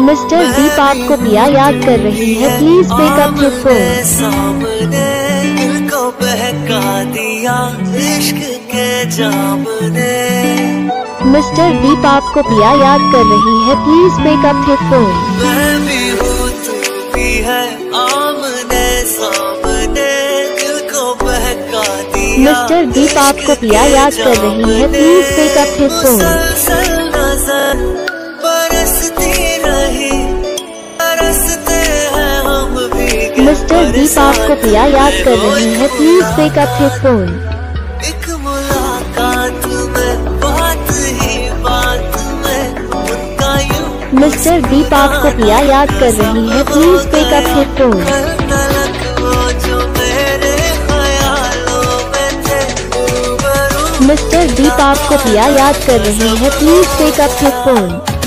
Mister Deep आपको पिया याद कर रही है। Please pick up your phone सामने दिल को बहका दिया इश्क के जाम ने मिस्टर दीप आपको पिया याद कर रही है। Please pick up your phone मैं भी हूँ तू भी है आमने सामने। दिल को बहका दिया मिस्टर दीप आपको पिया याद कर रही है। Please pick up your phone भी दीप आपको पिया याद कर रही है please pick up your phone एक मुलाकात में बात ही बात में मिस्टर दीप आपको पिया याद कर रही है please pick up your phone mister Deep आपको पिया याद कर रही है please pick up your phone